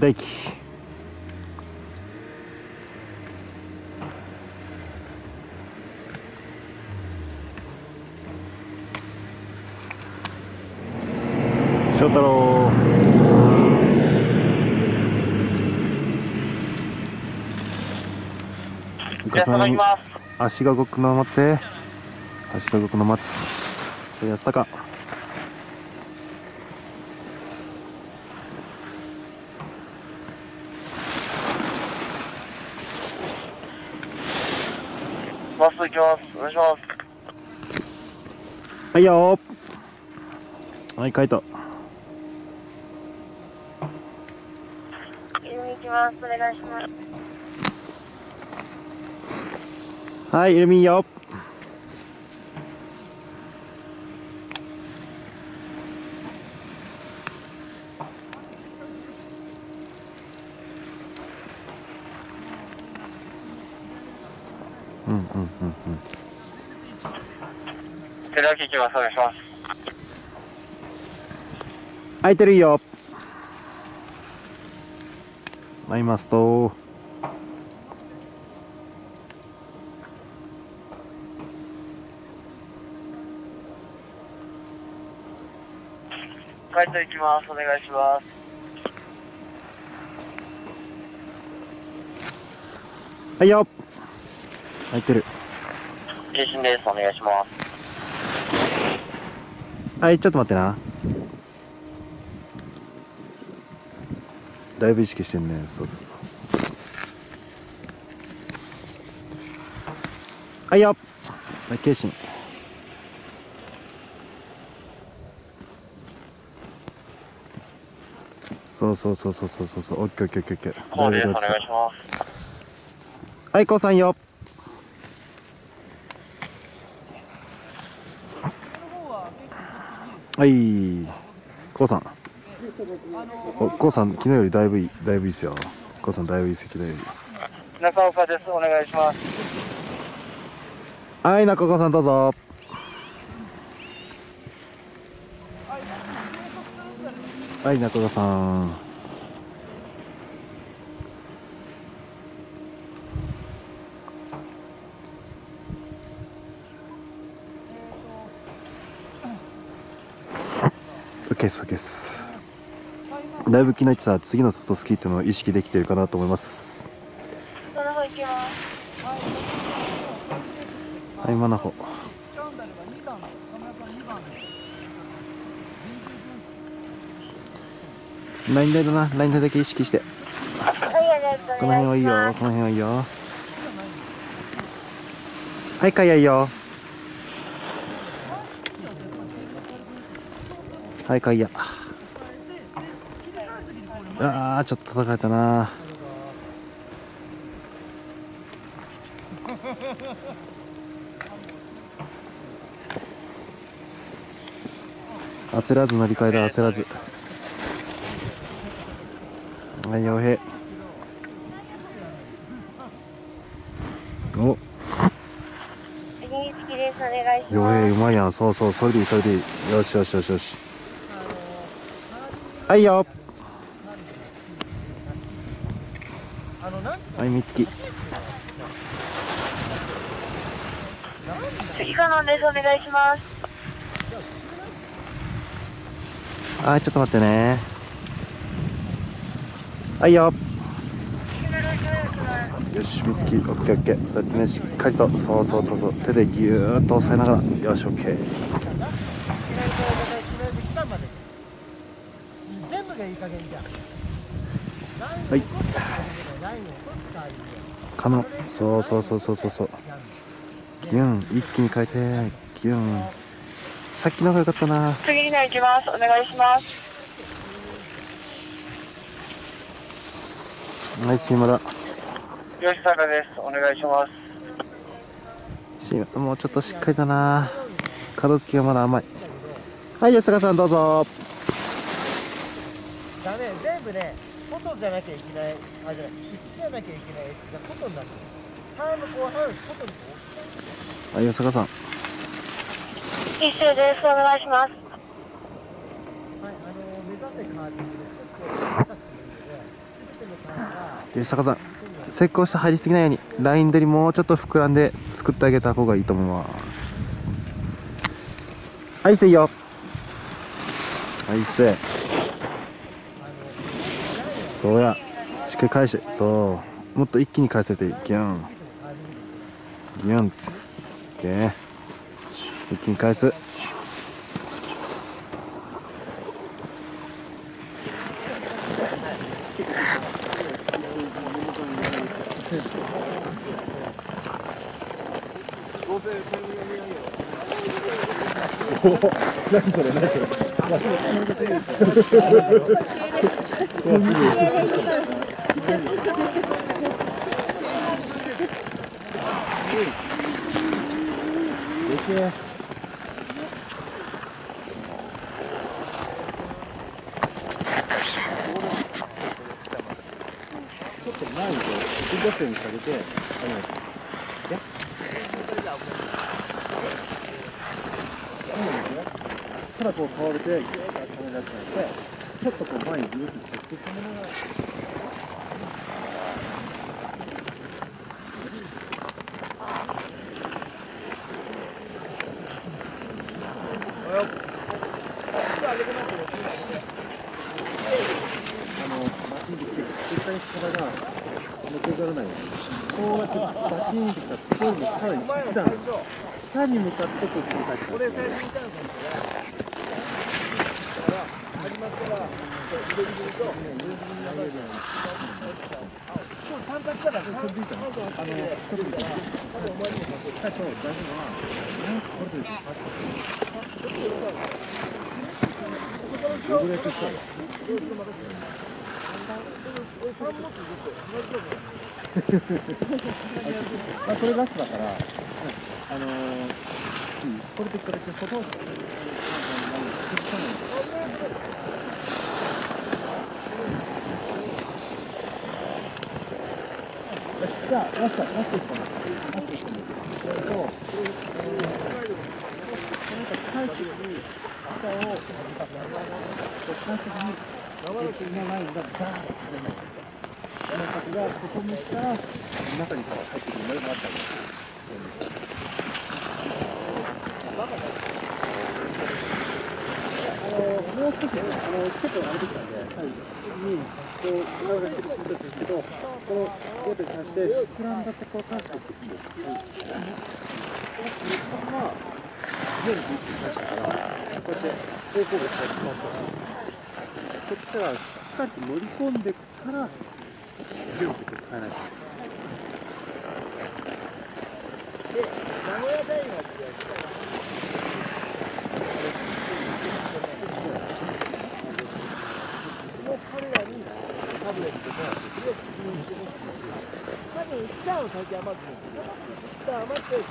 大輝翔太郎。じゃあ、そいます。足が動くの待って足が動くの待ってやったかまっすぐ行きます。お願いします。はいよはいカイト行きます。お願いします。はいイルミンよ。うんうんうん。うんテレアキ行きます。お願いします。空いてるよ。参りますと帰って行きます。お願いします。はいよ空いてる地震です。お願いします。はいちょっと待ってなだいぶ意識してんねそうそうそうはいよはい決心そうそうそうそうそうそうそうオッケーオッケーオッケーオッケーそうです。お願いします。はいこうさんよはいこうさんおこうさん昨日よりだいぶいいだいぶいいっすよこうさんだいぶいい席だよ中岡です。お願いします。はい中岡さんどうぞはい中岡さん。オッケーオッケーです。だいぶ昨日言ってた次の外スキーっていうのを意識できてるかなと思いますその方行きます。はいマナホ。ライン台だな。ライン台だけ意識して。この辺はいいよ。この辺はいいよ。はいかいやいいよ。はいかいやあーちょっと叩かれたな。焦らず乗り換えだ焦らずはい洋平お。洋。平うまいやん。そうそうそれでいいそれでいい。よしよしよしよし。はいよ。はいみつき。次カノンです。お願いします。はいちょっと待ってねはいよよしみつきオッケーオッケー。そうやってねしっかりとそうそうそうそう手でギューッと押さえながら。よしオッケー。全部がいい加減じゃん。はい。ラインを落とす代わりにカノンそう。そうそうそうそうそう。ギュン一気に変えて。ギュン。さっきの方が良かったな。次の行きます。お願いします。はいシーマだ吉坂です。お願いします。もうちょっとしっかりだな角つきがまだ甘いはい安坂さんどうぞだね、全部ね、外じゃなきゃいけない、あ、じゃない、内じゃなきゃいけないエッジが外になってる。半の後半外にはい吉坂さん一周です。お願いします。はいあの目指せカーティングで少しこう高くてもいいので坂さん成功して入りすぎないようにライン取りもうちょっと膨らんで作ってあげた方がいいと思います。はいせいよ。はいせい。そうや。しっかり返し。てそう。もっと一気に返せてギュン。ギュンって。オッケー一気に返すどい。何それ何それ。怖すぎる。ただこう倒れてギューっと収められてちょっとこう前にぐーッと突っ込めながらあのバチンと来て絶対に体が抜けざらないこうやってバチンと来たらこういうのさらに一段下に向かってこう切り返してこれまあ、これラストだから、あのーうんこれでこれでほとん。ど、じゃあ、ラスト、ラスト1本。ラスト1本です。それと、えー、なん。か返しに、下を、こう返しに、鉄のラインがバーンと出ない。この先がここに来たら、中に入ってくるまで待ってあげる。あのもう少し、あの結構荒れてきたんで、はい、にこう裏がちょっと浸透すると、このボートに対して膨らんだところから入っていくんです。はい。このまま全部一気に出したから、こうやって方向が変わってこっちからしっかりと乗り込んでから全部変えないと。多分下を先余ってるんですよ余ってる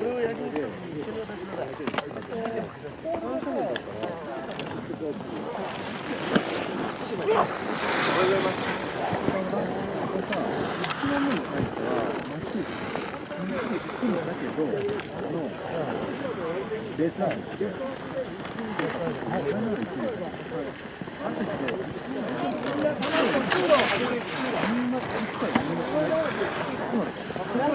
もうちにベースなん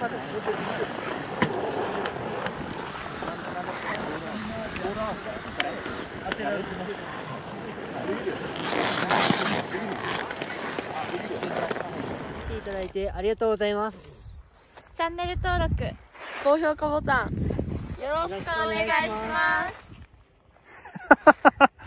までいただてありがとうございます。チャンネル登録、高評価ボタン、よろしくお願いします。